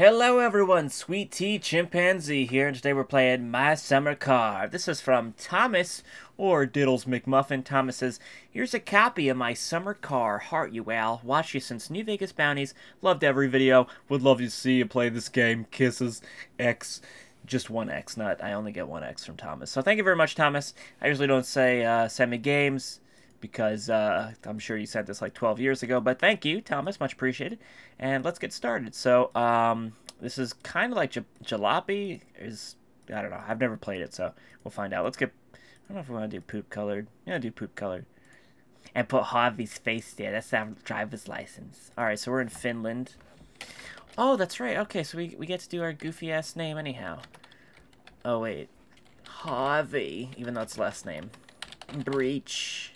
Hello everyone, Sweet Tea Chimpanzee here, and today we're playing My Summer Car. This is from Thomas, or Diddles McMuffin. Thomas says, Here's a copy of My Summer Car. Heart you, Al. Watch you since New Vegas Bounties. Loved every video. Would love to see you play this game. Kisses. X. Just one X, not, I only get one X from Thomas. So thank you very much, Thomas. I usually don't say, uh, send me games because uh, I'm sure you said this like 12 years ago. But thank you, Thomas. Much appreciated. And let's get started. So um, this is kind of like J- Jalopy. Is I don't know. I've never played it, so we'll find out. Let's get. I don't know if we want to do poop colored. Yeah, do poop colored. And put Harvey's face there. That's our driver's license. All right, so we're in Finland. Oh, that's right. Okay, so we, we get to do our goofy ass name anyhow. Oh, wait. Harvey, even though it's last name. Breach.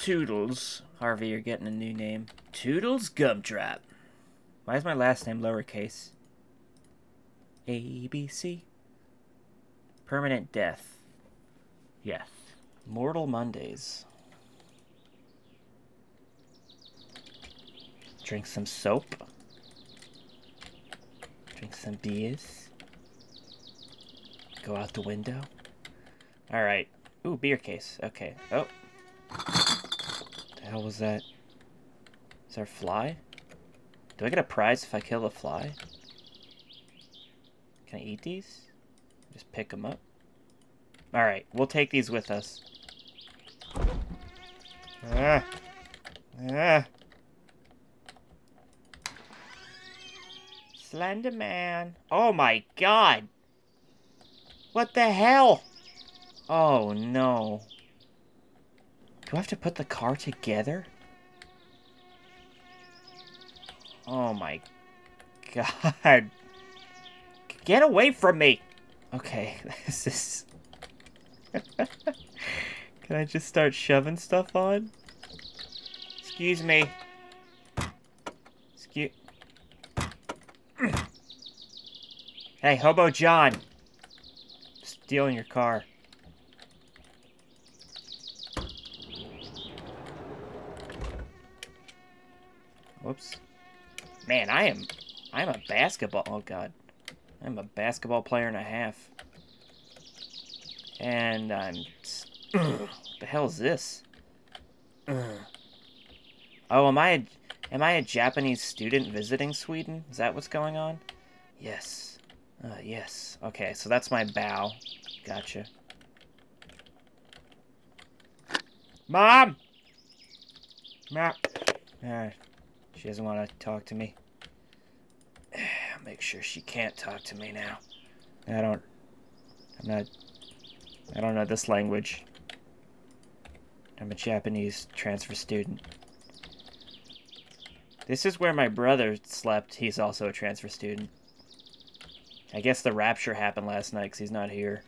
Toodles. Harvey, you're getting a new name. Toodles Gumdrop. Why is my last name lowercase? A, B, C. Permanent death. Yes. Mortal Mondays. Drink some soap. Drink some beers. Go out the window. Alright. Ooh, beer case. Okay. Oh. Hell was that? Is there a fly? Do I get a prize if I kill a fly? Can I eat these? Just pick them up? Alright, we'll take these with us. Ah. Ah. Slender Man. Oh my god! What the hell? Oh no. Do I have to put the car together? Oh my god. Get away from me! Okay, this is... Can I just start shoving stuff on? Excuse me. Excuse... hey, Hobo John! Stealing your car. Man, I am... I'm a basketball... Oh, God. I'm a basketball player and a half. And I'm... the hell is this? Oh, am I a... Am I a Japanese student visiting Sweden? Is that what's going on? Yes. Uh, yes. Okay, so that's my bow. Gotcha. Mom! Mom! Alright. She doesn't want to talk to me. Make sure she can't talk to me now. I don't... I'm not... I don't know this language. I'm a Japanese transfer student. This is where my brother slept. He's also a transfer student. I guess the rapture happened last night because he's not here.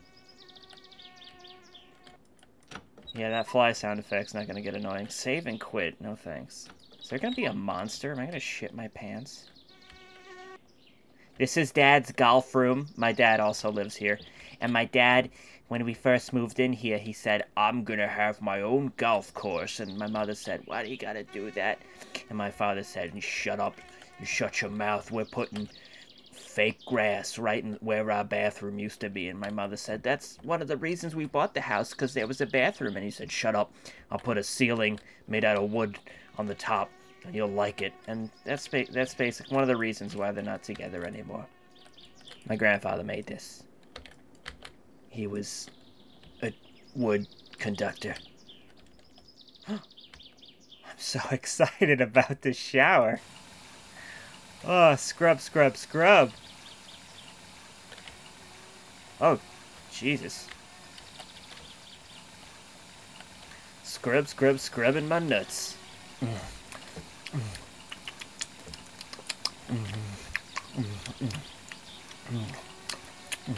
Yeah, that fly sound effect's not going to get annoying. Save and quit. No thanks. Is there going to be a monster? Am I going to shit my pants? This is Dad's golf room. My dad also lives here. And my dad, when we first moved in here, he said, I'm going to have my own golf course. And my mother said, why do you got to do that? And my father said, shut up. You shut your mouth. We're putting fake grass right in where our bathroom used to be. And my mother said, that's one of the reasons we bought the house, because there was a bathroom. And he said, shut up. I'll put a ceiling made out of wood on the top, you'll like it. And that's ba that's basic one of the reasons why they're not together anymore. My grandfather made this. He was a wood conductor. I'm so excited about the shower. Oh, scrub, scrub, scrub. Oh, Jesus. Scrub, scrub, scrubbing my nuts. Mm.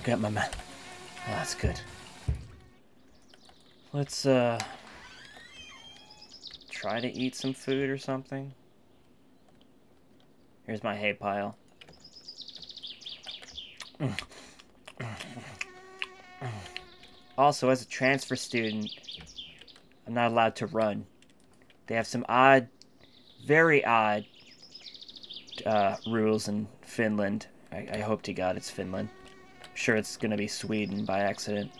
Get my man. Oh, that's good. Let's, uh, try to eat some food or something. Here's my hay pile. Also, as a transfer student, I'm not allowed to run. They have some odd, very odd uh, rules in Finland. I, I hope to God it's Finland. I'm sure it's gonna be Sweden by accident.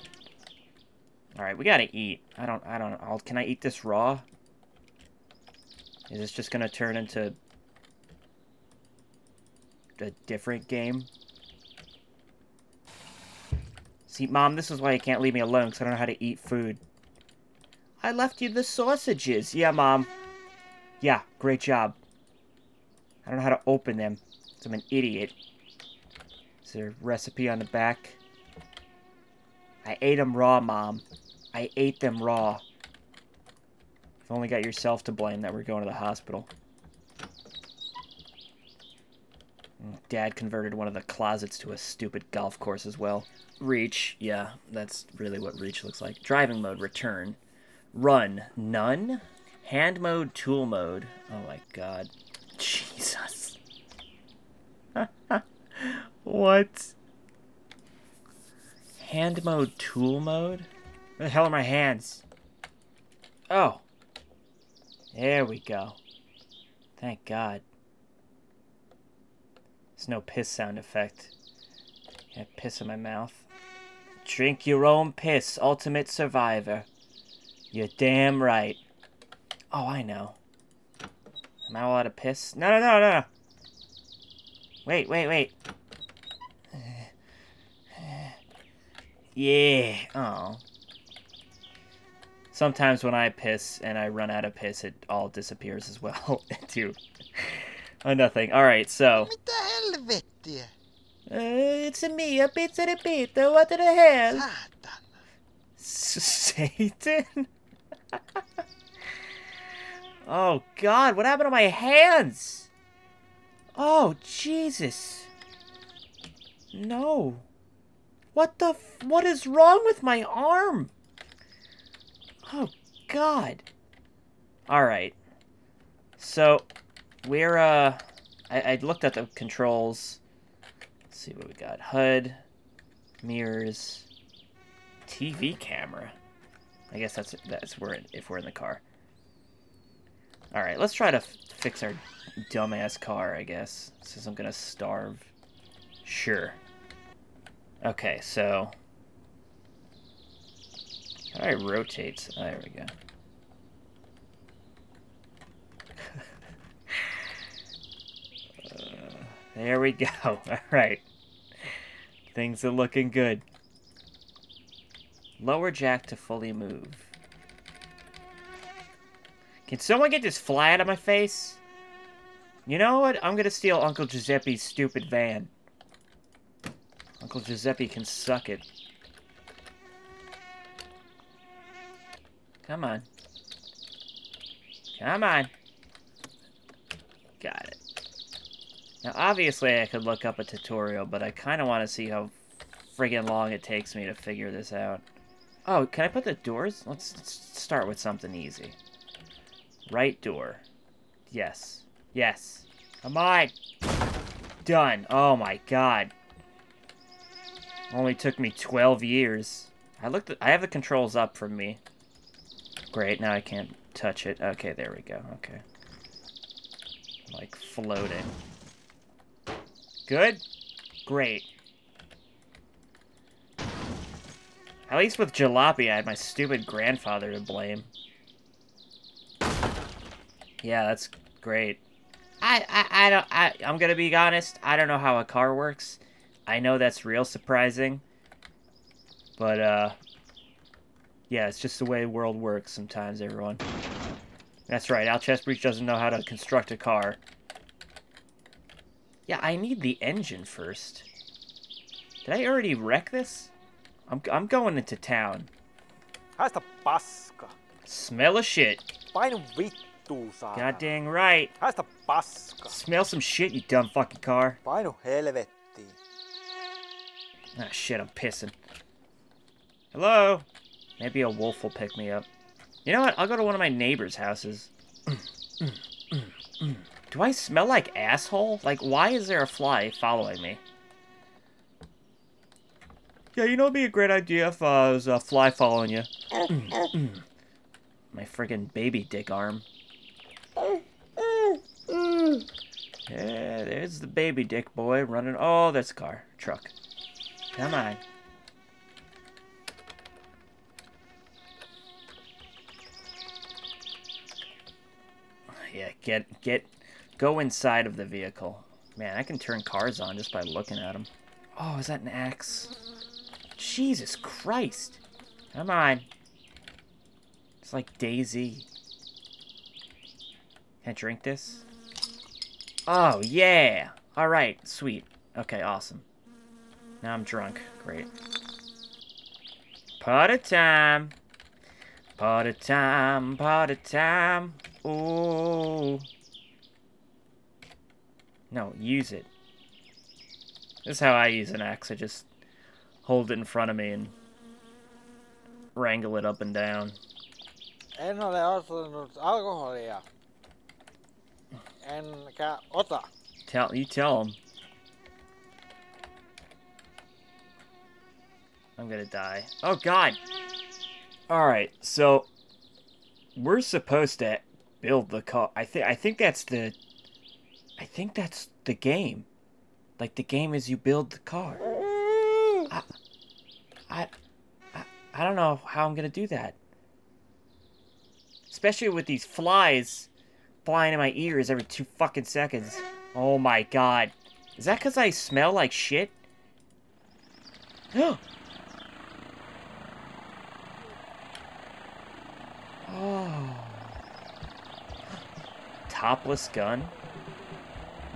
All right, we gotta eat. I don't. I don't. I'll, can I eat this raw? Is this just gonna turn into a different game? See, Mom, this is why you can't leave me alone, because I don't know how to eat food. I left you the sausages. Yeah, Mom. Yeah, great job. I don't know how to open them, I'm an idiot. Is there a recipe on the back? I ate them raw, Mom. I ate them raw. You've only got yourself to blame that we're going to the hospital. Mm, Dad converted one of the closets to a stupid golf course as well. Reach, yeah, that's really what Reach looks like. Driving mode, return. Run, none. Hand mode, tool mode. Oh my god. Jesus. what? Hand mode, tool mode? Where the hell are my hands? Oh. There we go. Thank God. There's no piss sound effect. Can't piss in my mouth. Drink your own piss, ultimate survivor. You're damn right. Oh, I know. Am I allowed to piss? No, no, no, no, no. Wait, wait, wait. Yeah. Oh. Sometimes when I piss and I run out of piss, it all disappears as well, too. oh, nothing. All right, so. Uh, it's a me, a pizza de pizza. What the hell? Satan. Satan? oh, God. What happened to my hands? Oh, Jesus. No. What the What is wrong with my arm? Oh, God. Alright. So, we're, uh... I, I looked at the controls. Let's see what we got. HUD, mirrors, TV camera. I guess that's that's where if we're in the car. All right, let's try to fix our dumbass car. I guess since I'm gonna starve. Sure. Okay, so how do I rotate? Oh, there we go. uh, there we go. All right. Things are looking good. Lower jack to fully move. Can someone get this fly out of my face? You know what? I'm gonna steal Uncle Giuseppe's stupid van. Uncle Giuseppe can suck it. Come on. Come on. Got it. Now, obviously, I could look up a tutorial, but I kind of want to see how friggin' long it takes me to figure this out. Oh, can I put the doors? Let's, let's start with something easy. Right door. Yes. Yes. Come on! Done. Oh my god. Only took me 12 years. I looked. At, I have the controls up from me. Great, now I can't touch it. Okay, there we go. Okay. Like floating. Good? Great. At least with Jalopy, I had my stupid grandfather to blame. Yeah, that's great. I, I, I don't, I, I'm gonna be honest, I don't know how a car works. I know that's real surprising. But, uh, yeah, it's just the way the world works sometimes, everyone. That's right, Al ChestBreach doesn't know how to construct a car. Yeah, I need the engine first. Did I already wreck this? I'm, I'm going into town. Haista paska. Smell of shit. Fine vittuu saa. God dang right. Haista paska. Smell some shit, you dumb fucking car. Painu helvettiin. Ah, shit, I'm pissing. Hello? Maybe a wolf will pick me up. You know what? I'll go to one of my neighbor's houses. Do I smell like asshole? Like, why is there a fly following me? Yeah, you know, it'd be a great idea if uh, there's a fly following you. my friggin' baby dick arm. Yeah, there's the baby dick boy running. Oh, that's a car. Truck. Come on. Yeah, get, get, go inside of the vehicle. Man, I can turn cars on just by looking at them. Oh, is that an axe? Jesus Christ. Come on. It's like Daisy. Can I drink this? Oh, yeah. All right, sweet. Okay, awesome. Now I'm drunk. Great. Party time. Party time, party time. Ooh. No, use it. This is how I use an axe. I just hold it in front of me and wrangle it up and down. En ole ostanut alkoholia. Enkä ota. Tell you tell him. I'm gonna die. Oh God! All right, so we're supposed to build the car. I think I think that's the. I think that's the game. Like the game is you build the car. I, I, I, I don't know how I'm gonna do that. Especially with these flies flying in my ears every two fucking seconds. Oh my god. Is that because I smell like shit? oh. Topless gun?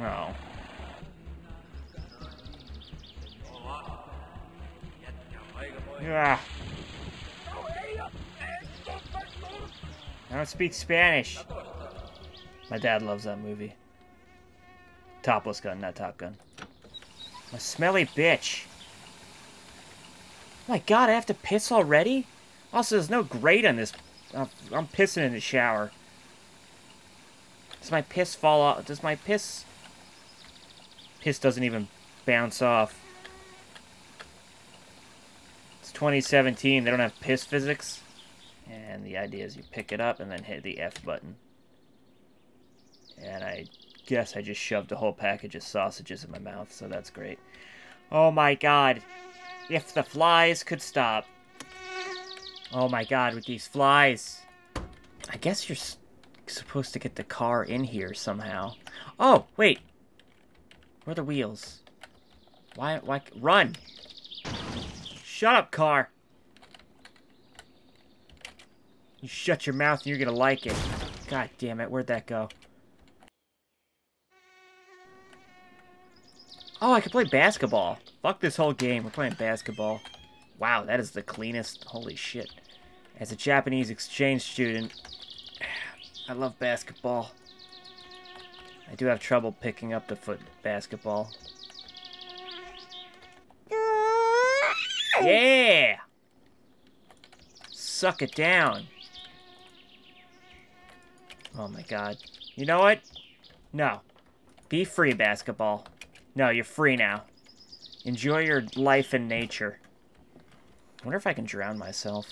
Oh. Yeah. I don't speak Spanish. My dad loves that movie. Topless gun, not Top Gun. A smelly bitch. my god, I have to piss already? Also, there's no grate on this. I'm, I'm pissing in the shower. Does my piss fall off? Does my piss... Piss doesn't even bounce off. It's 2017. They don't have piss physics. And the idea is you pick it up and then hit the F button. And I guess I just shoved a whole package of sausages in my mouth, so that's great. Oh my god. If the flies could stop. Oh my god, with these flies. I guess you're supposed to get the car in here somehow. Oh, wait. Where are the wheels? Why, why, run! Shut up, car! You shut your mouth and you're gonna like it. God damn it, where'd that go? Oh, I can play basketball. Fuck this whole game. We're playing basketball. Wow, that is the cleanest. Holy shit. As a Japanese exchange student, I love basketball. I do have trouble picking up the foot basketball. Yeah! Suck it down. Oh my god. You know what? No. Be free, basketball. No, you're free now. Enjoy your life in nature. I wonder if I can drown myself.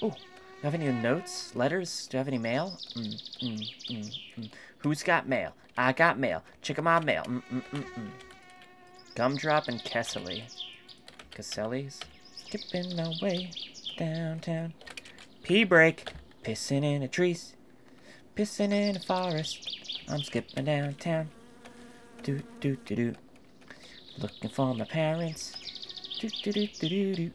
Oh, do you have any notes? Letters? Do you have any mail? Mm, mm, mm, mm. Who's got mail? I got mail. Check out my mail. Mm, mm, mm, mm. Gumdrop and Kessely. Caselli's? Skipping away downtown. Pee break. Pissing in the trees. Pissing in the forest. I'm skipping downtown. Do, do, do, do. Looking for my parents. Do, do, do, do, do, do.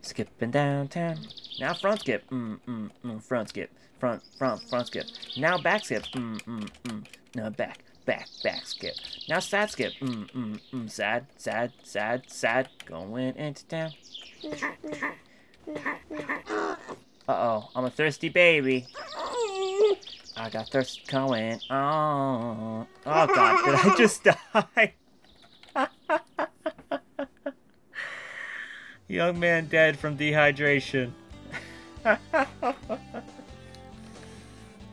Skipping downtown. Now front skip. Mm, mm, mm. Front skip. Front, front, front skip. Now back skip. Mm, mm, mm. No, back, back, back skip. Now side skip. Mm, mm, mm. Sad, sad, sad, sad. Going into town. Uh-oh. I'm a thirsty baby. I got thirst going on. Oh, God. Did I just die? Young man dead from dehydration.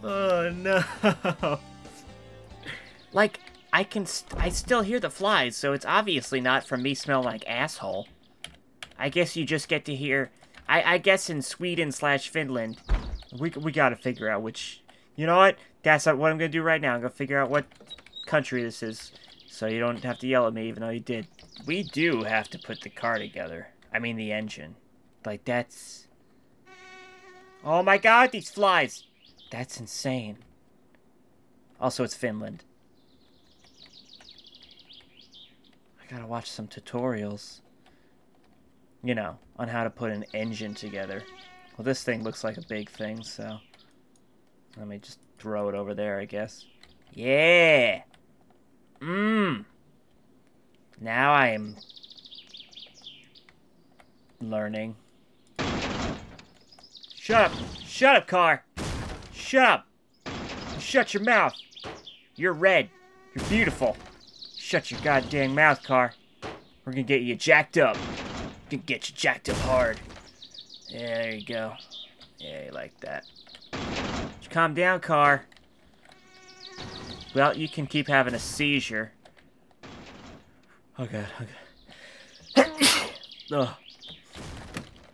oh no. Like, I can, st I still hear the flies, so it's obviously not from me smelling like asshole. I guess you just get to hear, I, I guess in Sweden slash Finland, we, we gotta figure out which, you know what? That's what I'm gonna do right now. I'm gonna figure out what country this is, so you don't have to yell at me even though you did. We do have to put the car together. I mean the engine. Like, that's... Oh my god, these flies! That's insane. Also, it's Finland. I gotta watch some tutorials. You know, on how to put an engine together. Well, this thing looks like a big thing, so... Let me just throw it over there, I guess. Yeah! Mmm! Now I am... learning. Shut up! Shut up, car! Shut up! Shut your mouth! You're red. You're beautiful. Shut your goddamn mouth, car. We're gonna get you jacked up. We're Gonna get you jacked up hard. Yeah, there you go. Yeah, you like that. Just calm down, car. Well, you can keep having a seizure. Oh god, oh god. Ugh.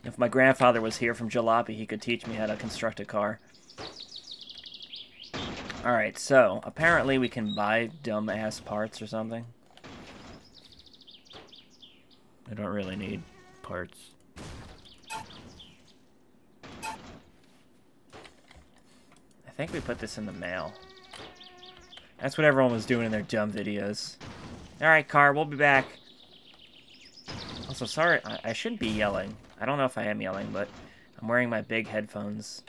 If my grandfather was here from Jalopy, he could teach me how to construct a car. Alright, so, apparently we can buy dumb-ass parts or something. I don't really need parts. I think we put this in the mail. That's what everyone was doing in their dumb videos. Alright, car, we'll be back. Also, sorry, I, I shouldn't be yelling. I don't know if I am yelling, but I'm wearing my big headphones.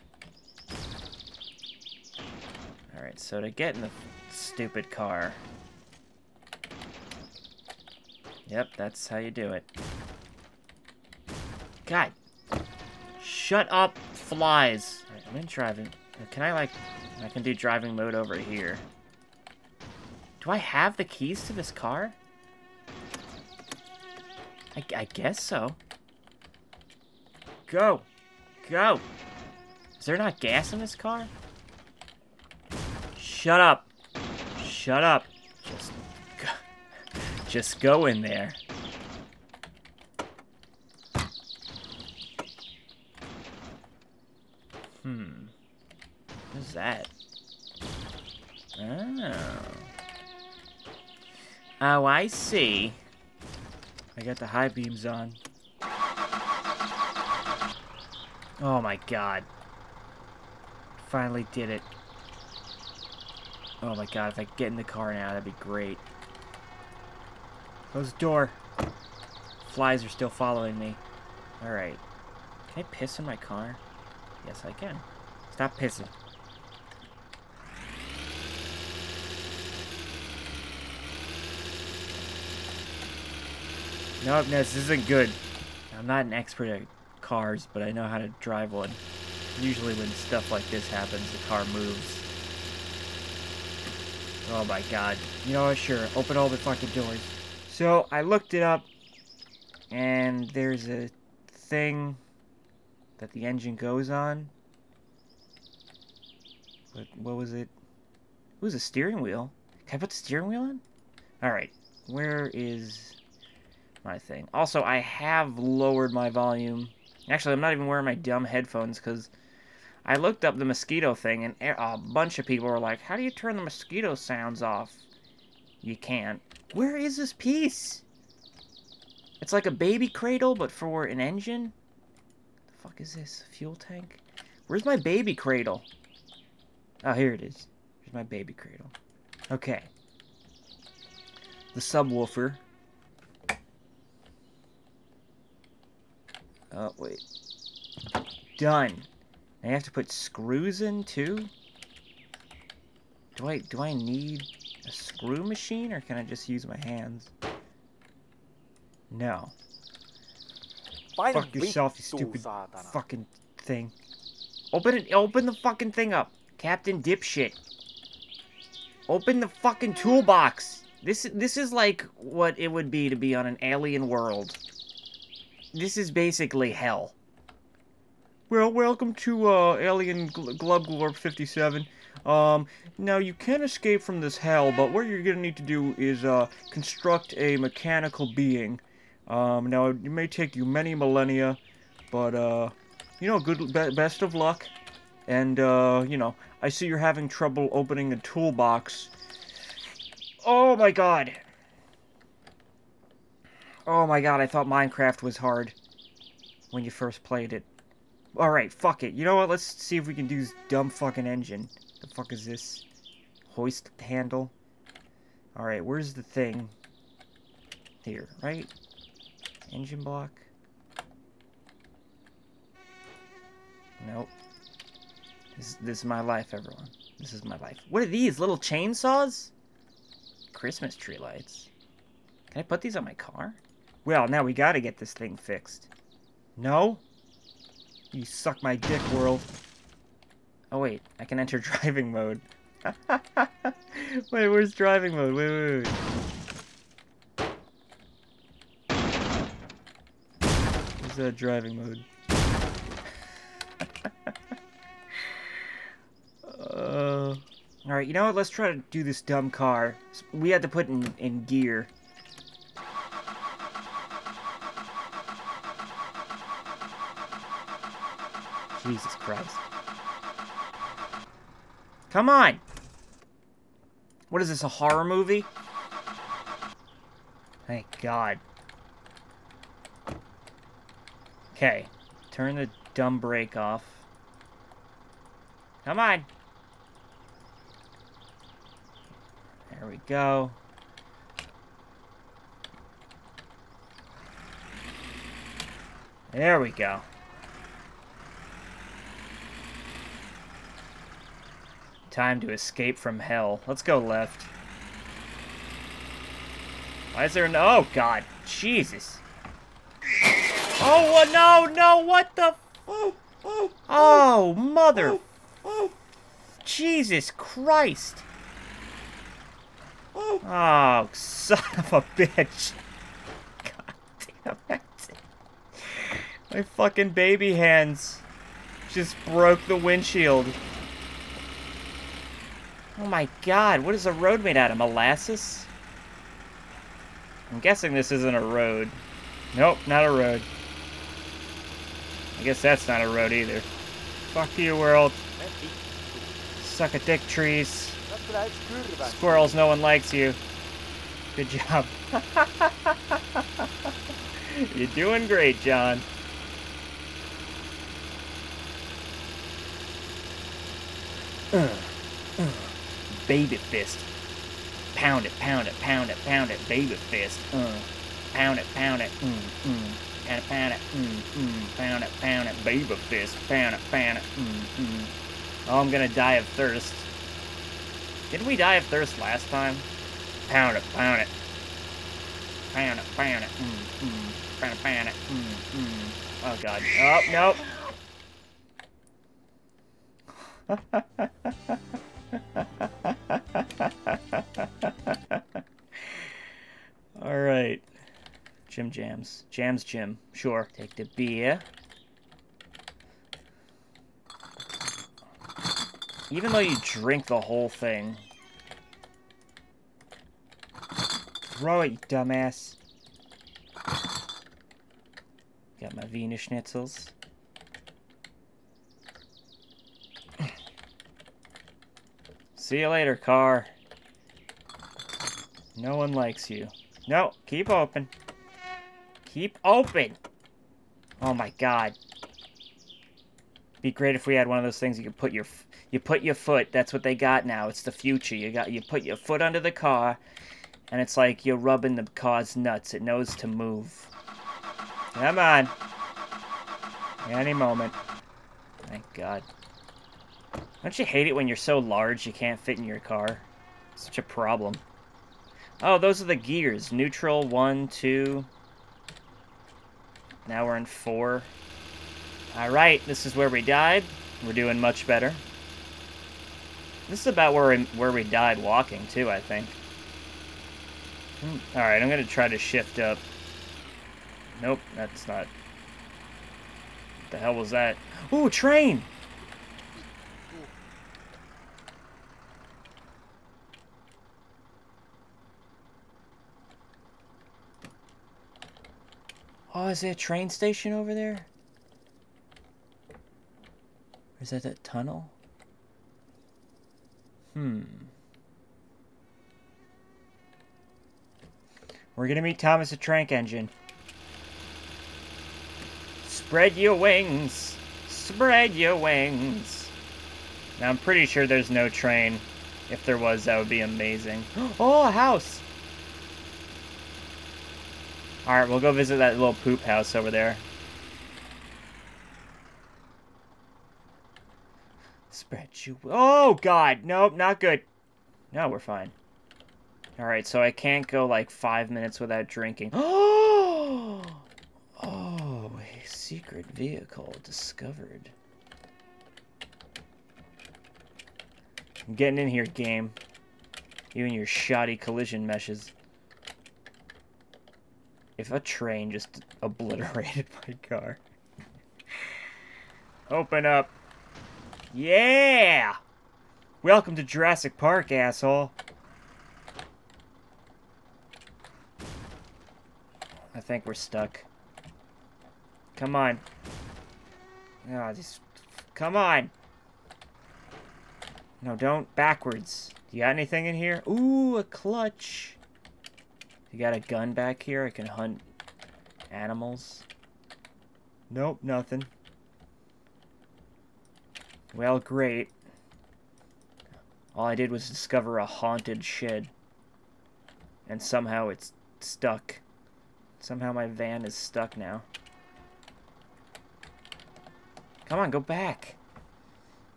Alright, so to get in the stupid car... Yep, that's how you do it. God! Shut up, flies! I'm in driving... Can I, like... I can do driving mode over here. Do I have the keys to this car? I, I guess so. Go! Go! Is there not gas in this car? Shut up! Shut up! Just go, just go in there. Hmm. What is that? Oh. Oh, I see. I got the high beams on. Oh my god. Finally did it. Oh my god, if I get in the car now, that'd be great. Close the door. Flies are still following me. Alright. Can I piss in my car? Yes, I can. Stop pissing. Nope, no, this isn't good. I'm not an expert at cars, but I know how to drive one. Usually when stuff like this happens, the car moves. Oh my god. You know what, sure, open all the fucking doors. So, I looked it up, and there's a thing that the engine goes on. What, what was it? It was a steering wheel. Can I put the steering wheel in? Alright, where is my thing. Also, I have lowered my volume. Actually, I'm not even wearing my dumb headphones because I looked up the mosquito thing and a bunch of people were like, how do you turn the mosquito sounds off? You can't. Where is this piece? It's like a baby cradle, but for an engine? The fuck is this? A fuel tank? Where's my baby cradle? Oh, here it is. Here's my baby cradle. Okay. The subwoofer. Oh, wait. Done. I have to put screws in, too? Do I, do I need a screw machine, or can I just use my hands? No. Fuck yourself, you stupid fucking thing. Open it, open the fucking thing up. Captain Dipshit. Open the fucking toolbox. This, this is like what it would be to be on an alien world. This is basically hell. Well, welcome to, uh, Alien Glorp 57. Um, now you can escape from this hell, but what you're gonna need to do is, uh, construct a mechanical being. Um, now, it may take you many millennia, but, uh, you know, good, be best of luck. And, uh, you know, I see you're having trouble opening a toolbox. Oh my god. Oh my god, I thought Minecraft was hard when you first played it. Alright, fuck it. You know what? Let's see if we can do this dumb fucking engine. The fuck is this? Hoist handle? Alright, where's the thing? Here, right? Engine block? Nope. This, this is my life, everyone. This is my life. What are these? Little chainsaws? Christmas tree lights. Can I put these on my car? Well, now we gotta get this thing fixed. No? You suck my dick, world. Oh, wait. I can enter driving mode. wait, where's driving mode? Wait, wait, wait. Where's that driving mode? uh... Alright, you know what? Let's try to do this dumb car. We had to put in, in gear. Jesus Christ. Come on! What is this, a horror movie? Thank God. Okay. Turn the dumb brake off. Come on! There we go. There we go. Time to escape from hell. Let's go left. Why is there no... Oh, God. Jesus. Oh, no, no, what the... Oh, mother... Jesus Christ. Oh, son of a bitch. God damn it. My fucking baby hands just broke the windshield. Oh my god, what is a road made out of? Molasses? I'm guessing this isn't a road. Nope, not a road. I guess that's not a road either. Fuck you, world. Suck a dick, trees. Squirrels, no one likes you. Good job. You're doing great, John. Uh, baby fist. Pound it, pound it, pound it, pound it, baby fist. Uh, pound it, pound it, mm, mm. Pound it, pound it, mm, mm. Pound it, pound it, baby fist. Pound it, pound it, mm, mm. Oh, I'm gonna die of thirst. Didn't we die of thirst last time? Pound it, pound it. Pound it, pound it, mm, mm. Pound it, pound it, mm, mm. Oh, God. Oh, nope. All Jim Jams. Jams Jim. Sure. Take the beer. Even though you drink the whole thing. Throw it, you dumbass. Got my Wiener Schnitzels. See you later, car. No one likes you. No, keep open. Keep open! Oh my god. Be great if we had one of those things you could put your you put your foot. That's what they got now. It's the future. You got you put your foot under the car, and it's like you're rubbing the car's nuts. It knows to move. Come on. Any moment. Thank God. Don't you hate it when you're so large you can't fit in your car? Such a problem. Oh, those are the gears. Neutral, one, two. Now we're in four. Alright, this is where we died. We're doing much better. This is about where we, where we died walking, too, I think. Hmm, Alright, I'm going to try to shift up. Nope, that's not... What the hell was that? Ooh, train! Oh, is there a train station over there? Or is that that tunnel? Hmm. We're gonna meet Thomas the Trank Engine. Spread your wings. Spread your wings. Now, I'm pretty sure there's no train. If there was, that would be amazing. Oh, a house! Alright, we'll go visit that little poop house over there. Spread you. Oh, God! Nope, not good. No, we're fine. Alright, so I can't go like five minutes without drinking. Oh! Oh, a secret vehicle discovered. I'm getting in here, game. You and your shoddy collision meshes. If a train just obliterated my car. Open up. Yeah! Welcome to Jurassic Park, asshole. I think we're stuck. Come on. Oh, just... Come on! No, don't. Backwards. Do you got anything in here? Ooh, a clutch. You got a gun back here? I can hunt animals. Nope, nothing. Well, great. All I did was discover a haunted shed. And somehow it's stuck. Somehow my van is stuck now. Come on, go back.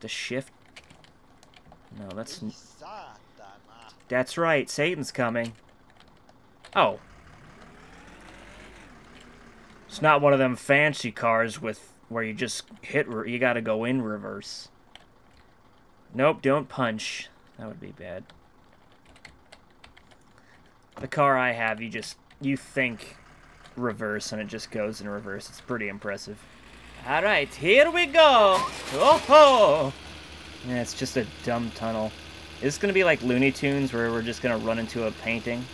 The shift. No, that's... That's right, Satan's coming. Oh. It's not one of them fancy cars with where you just hit, you gotta go in reverse. Nope, don't punch. That would be bad. The car I have, you just, you think reverse and it just goes in reverse. It's pretty impressive. Alright, here we go! Oh ho! Yeah, it's just a dumb tunnel. Is this gonna be like Looney Tunes where we're just gonna run into a painting?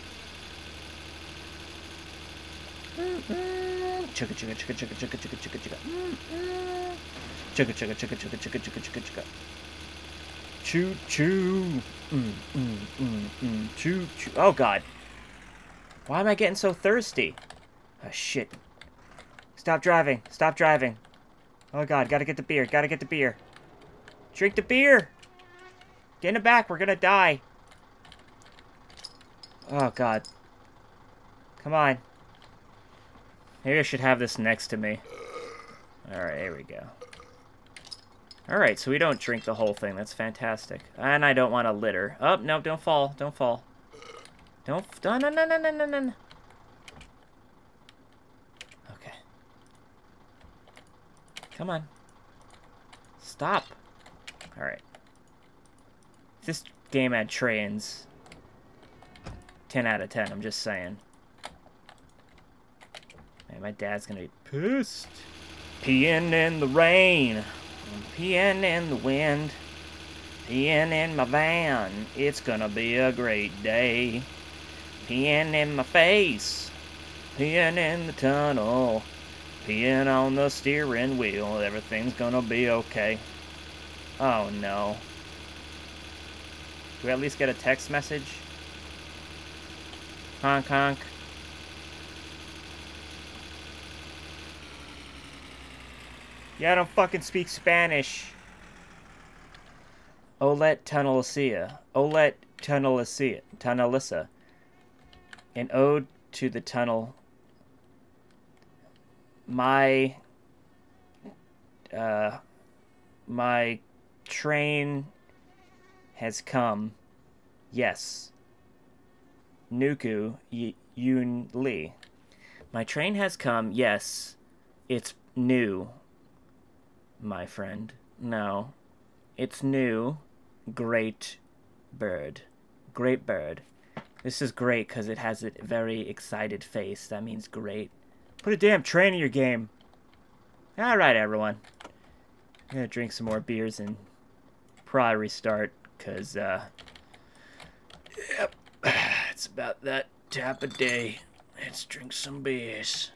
Chugga chugga chugga chugga chugga chugga chugga chugga. Chugga chugga chugga chugga chugga chugga chugga chugga. Choo choo. Mm, mm, mm, mm. Choo choo. Oh god. Why am I getting so thirsty? Oh shit. Stop driving. Stop driving. Oh god, gotta get the beer. Gotta get the beer. Drink the beer! Get in the back, we're gonna die. Oh god. Come on. Maybe I should have this next to me. Alright, here we go. Alright, so we don't drink the whole thing. That's fantastic. And I don't want to litter. Oh, no, don't fall. Don't fall. Don't... No, no, no, no, no, no, no. Okay. Come on. Stop. Alright. This game had trains. 10 out of 10, I'm just saying. Man, my dad's gonna be pissed. Peeing in the rain. Peeing in the wind. Peeing in my van. It's gonna be a great day. Peeing in my face. Peeing in the tunnel. Peeing on the steering wheel. Everything's gonna be okay. Oh no. Do we at least get a text message? Honk honk. Yeah, I don't fucking speak Spanish. Olet Tunnelicia. Olet Tunnelicia. Tunnelissa. An ode to the tunnel. My... Uh... My train has come. Yes. Nuku Yun Lee. My train has come. Yes. It's new my friend. No. It's new. Great bird. Great bird. This is great because it has a very excited face. That means great. Put a damn train in your game. Alright, everyone. I'm gonna drink some more beers and probably restart because, uh... Yep. It's about that tap a day. Let's drink some beers.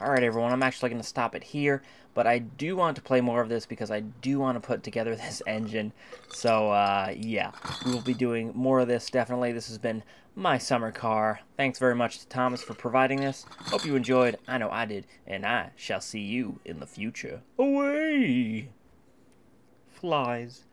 Alright everyone, I'm actually going to stop it here, but I do want to play more of this because I do want to put together this engine. So, uh, yeah, we will be doing more of this, definitely. This has been my summer car. Thanks very much to Thomas for providing this. Hope you enjoyed. I know I did, and I shall see you in the future. Away! Flies.